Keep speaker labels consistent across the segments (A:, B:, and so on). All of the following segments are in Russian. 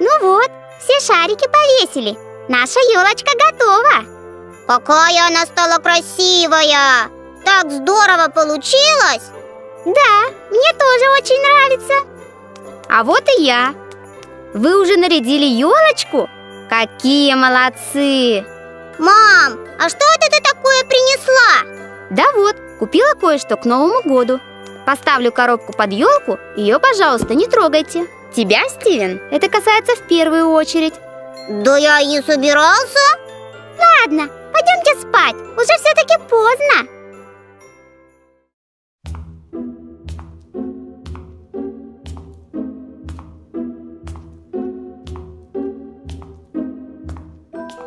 A: Ну вот, все шарики повесили. Наша елочка готова.
B: Какая она стала красивая! Так здорово получилось!
A: Да, мне тоже очень нравится.
C: А вот и я. Вы уже нарядили елочку? Какие молодцы!
B: Мам, а что это ты такое принесла?
C: Да вот, купила кое-что к Новому году. Поставлю коробку под елку, ее, пожалуйста, не трогайте. Тебя, Стивен, это касается в первую очередь.
B: Да я и не собирался.
A: Ладно, пойдемте спать, уже все-таки поздно.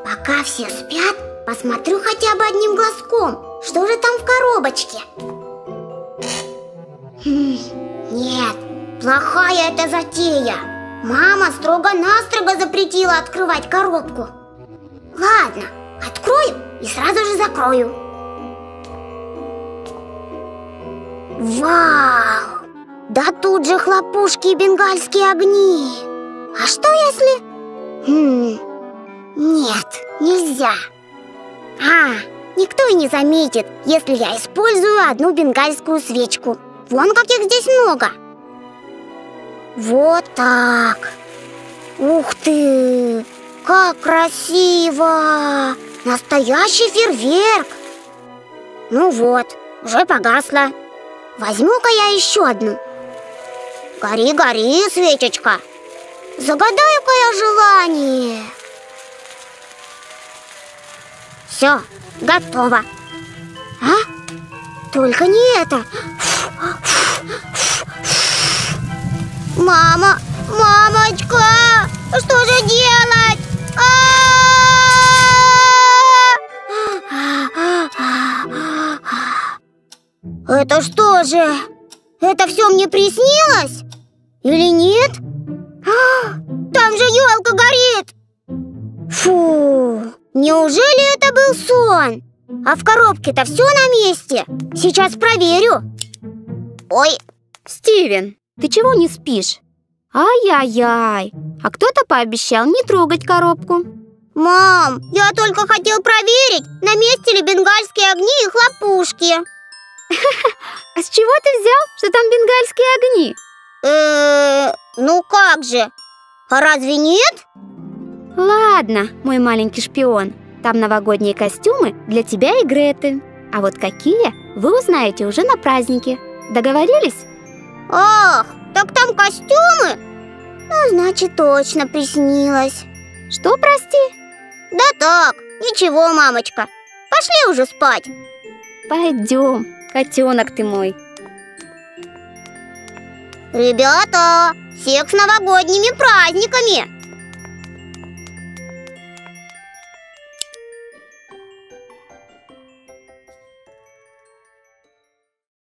B: Пока все спят, посмотрю хотя бы одним глазком, что же там в коробочке. Хм, нет, плохая эта затея. Мама строго-настрого запретила открывать коробку. Ладно, открою и сразу же закрою. Вау! Да тут же хлопушки и бенгальские огни. А что если... Хм... Нет, нельзя. А, никто и не заметит, если я использую одну бенгальскую свечку. Вон каких здесь много. Вот так. Ух ты! Как красиво! Настоящий фейерверк! Ну вот, уже погасло. Возьму-ка я еще одну. Гори, гори, свечечка. Загадаю-ка я желание. Все, готово. А? Только не это. Мама, мамочка, что же делать? Это что же? Это все мне приснилось? Или нет? А, там же елка горит! Фу, неужели это был сон? А в коробке-то все на месте. Сейчас проверю. Ой,
C: Стивен, ты чего не спишь? Ай-яй-яй, а кто-то пообещал не трогать коробку.
B: мам, я только хотел проверить, на месте ли бенгальские огни и хлопушки.
C: А с чего ты взял, что там бенгальские огни?
B: Э, ну как же? А разве нет?
C: Ладно, мой маленький шпион, там новогодние костюмы для тебя и Греты. А вот какие, вы узнаете уже на празднике. Договорились?
B: Ах, так там костюмы? Ну, значит, точно приснилось.
C: Что, прости?
B: Да так, ничего, мамочка. Пошли уже спать.
C: Пойдем, котенок ты мой.
B: Ребята, всех с новогодними праздниками!